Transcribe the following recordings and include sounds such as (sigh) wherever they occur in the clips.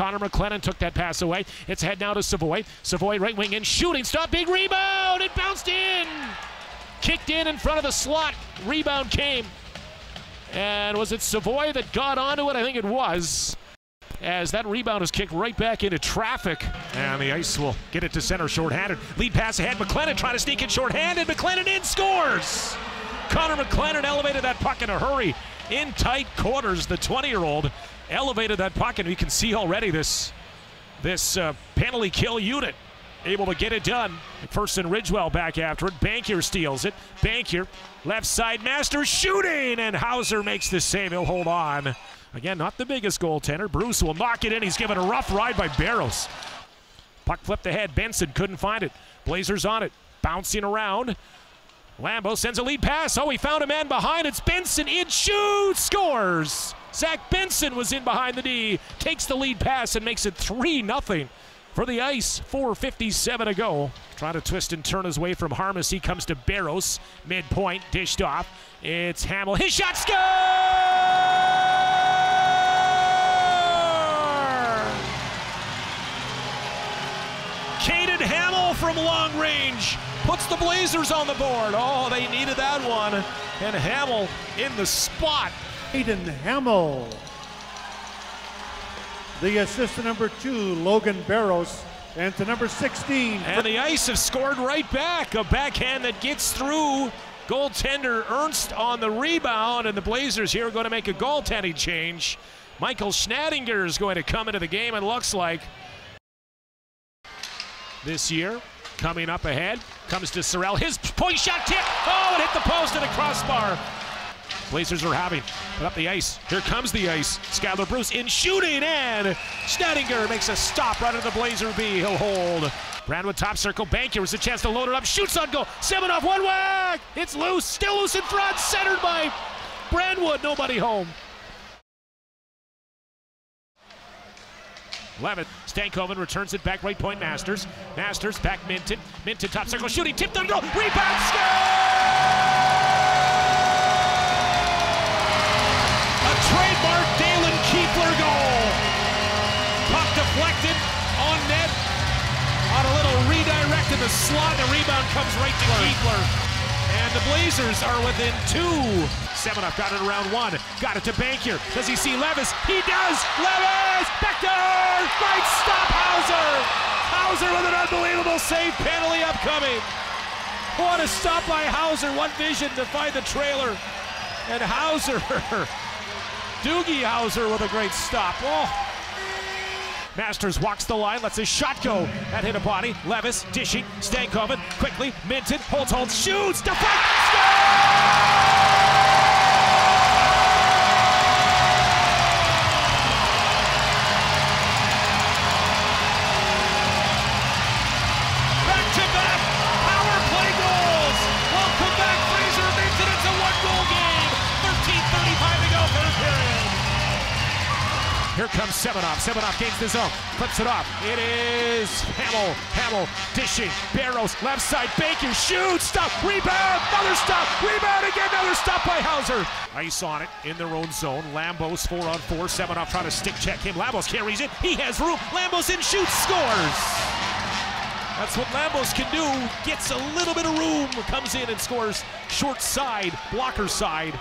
Connor McClennon took that pass away. It's head now to Savoie. Savoie right wing in, shooting, stop, big rebound. It bounced in. Kicked in in front of the slot. Rebound came. And was it Savoie that got onto it? I think it was. As that rebound is kicked right back into traffic. And the Ice will get it to center shorthanded. Lead pass ahead. McClennon trying to sneak it shorthanded. McClennon in scores. Connor McClennon elevated that puck in a hurry. In tight quarters, the 20 year old elevated that puck, and we can see already this, this uh, penalty kill unit able to get it done. First and Ridgewell back after it. Bankier steals it. Bankier, left side, Master shooting, and Hauser makes the save. He'll hold on. Again, not the biggest goaltender. Bruce will knock it in. He's given a rough ride by Bairos. Puck flipped ahead. Benson couldn't find it. Blazers on it. Bouncing around. Lambo sends a lead pass. Oh, he found a man behind. It's Benson in shoot, scores. Zach Benson was in behind the D, takes the lead pass and makes it 3 0 for the ice. 4.57 to go. Trying to twist and turn his way from Harmas. He comes to Bairos. Midpoint, dished off. It's Hammell. His shot score! Kaden Hammell from long range puts the Blazers on the board. Oh, they needed that one. And Hammell in the spot. Aiden Hammell. The assist to number two, Logan Bairos. And to number 16. And the Ice have scored right back. A backhand that gets through. Goaltender Ernst on the rebound. And the Blazers here are going to make a goaltending change. Michael Schnadinger is going to come into the game, and looks like this year. Coming up ahead, comes to Sorel. His point shot tip. Oh, it hit the post and a crossbar. Blazers are having it up the ice. Here comes the ice. Skylar Bruce in shooting, and Schnadinger makes a stop right at the Blazer B. He'll hold. Brandwood top circle. Bankier was a chance to load it up. Shoots on goal. Semenoff one whack. It's loose. Still loose in front. Centered by Brandwood. Nobody home. Levitt. Stankoven returns it back right point Masters. Masters back Minten. Minten top circle shooting. Tipped on goal. Rebound score! Deflected on net. On a little redirect in the slot. The rebound comes right to Kuefler. And the Blazers are within two. Semenoff got it around one. Got it to Bankier. Does he see Levis? He does! Levis! Beckner! Right stop, Hauser! Hauser with an unbelievable save. Penalty upcoming. What a stop by Hauser. One vision to find the trailer. And Hauser, (laughs) Doogie Hauser with a great stop. Oh. Masters walks the line, lets his shot go. That hit a body. Levis dishing. Stankoven quickly. Minten holds, holds, shoots. Deflect. Back comes Semenoff. Semenoff gains the zone. Flips it off. It is Hammell. Hammell dishing. Bairos left side. Baker shoots. Stop. Rebound. Another stop. Rebound again. Another stop by Hauser. Ice on it in their own zone. Lambos four on four. Semenoff trying to stick check him. Lambos carries it. He has room. Lambos in shoots. Scores. That's what Lambos can do. Gets a little bit of room. Comes in and scores short side. Blocker side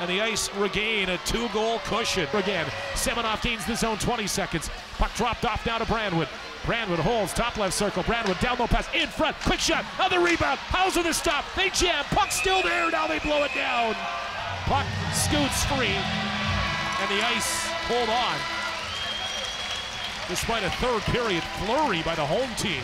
and the Ice regain a two-goal cushion. Again, Semenoff gains the zone 20 seconds. Puck dropped off now to Brandwood. Brandwood holds, top left circle. Brandwood down low pass, in front, quick shot, other rebound. Hauser the stop, they jam, puck still there, now they blow it down. Puck scoots free, and the Ice hold on. Despite a third period flurry by the home team.